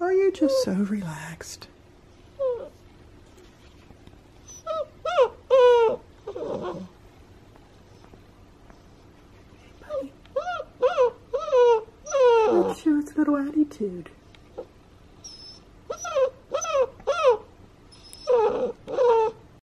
Are you just so relaxed? Let's show its little attitude.